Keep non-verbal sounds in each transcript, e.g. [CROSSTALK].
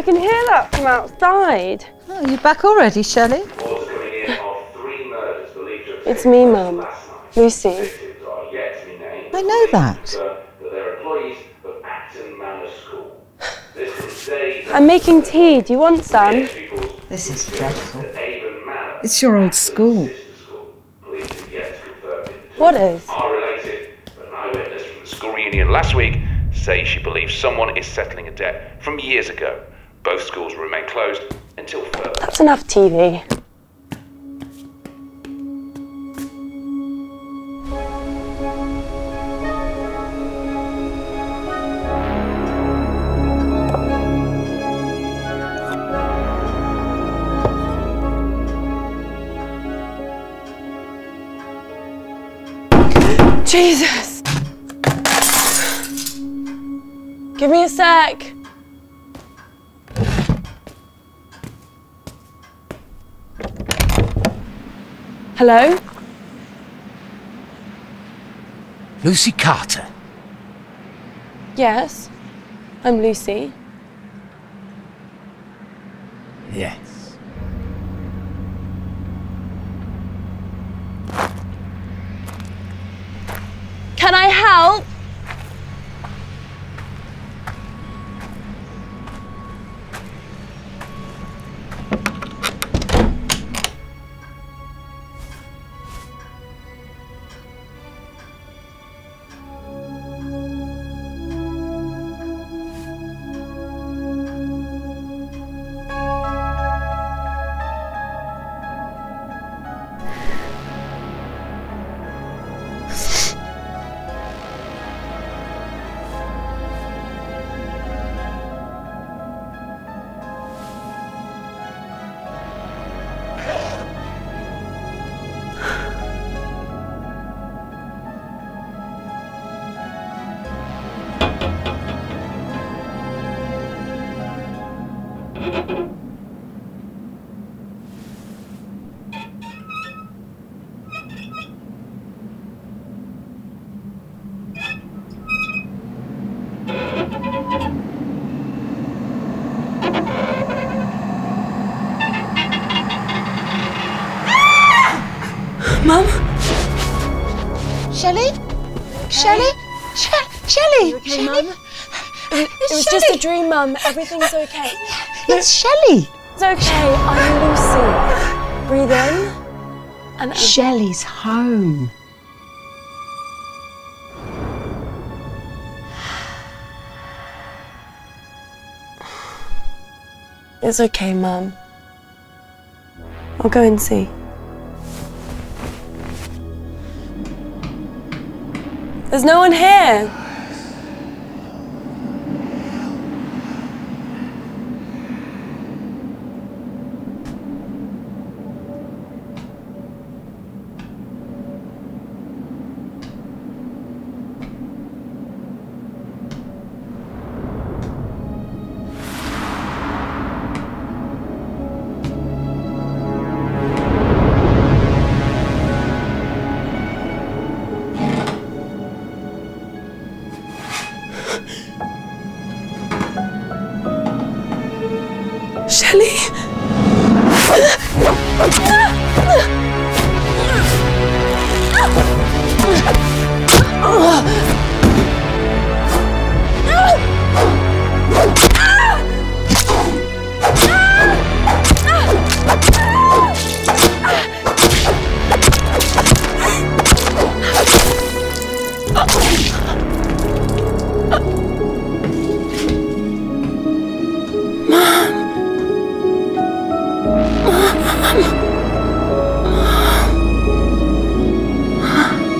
I can hear that from outside. Oh, you back already, Shelley? It's me, Mum. Lucy. I know that. I'm making tea. Do you want some? This is dreadful. It's your old school. What is? School reunion last week say she believes someone is settling a debt from years ago. Both schools will remain closed until further. That's enough TV. Jesus! Give me a sec. Hello? Lucy Carter. Yes, I'm Lucy. Yes. Can I help? Shelley? Shelley? She- Shelley? okay, Shelley? Mum? [LAUGHS] It It's was just a dream, Mum. Everything's okay. [LAUGHS] It's Shelley. It's okay. I'm Lucy. Breathe in. And. Shelley's home. It's okay, Mum. I'll go and see. There's no one here. Shelley?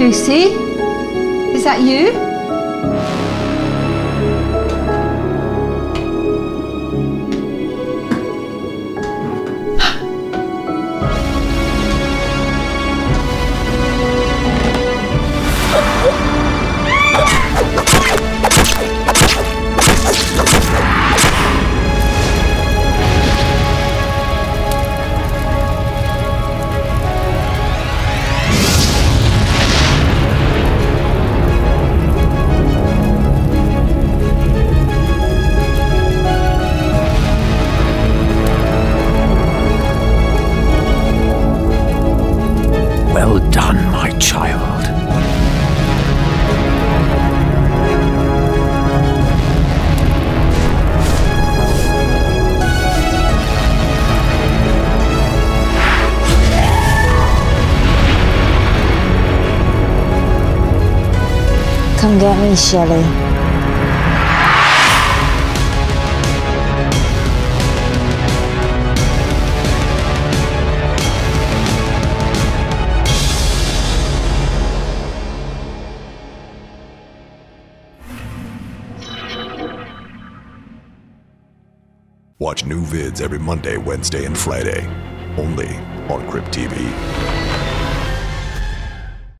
Lucy? Is that you? Well done, my child. Come get me, Shelley. Watch new vids every Monday, Wednesday, and Friday, only on Crypt TV.